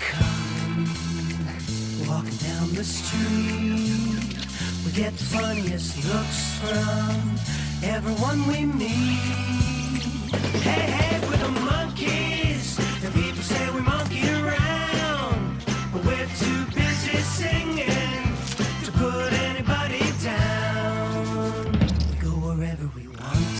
come, walking down the street. We get the funniest looks from everyone we meet. Hey, hey, we're the monkeys, and people say we monkey around, but we're too busy singing.